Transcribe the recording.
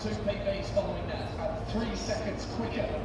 two big following that, three seconds quicker than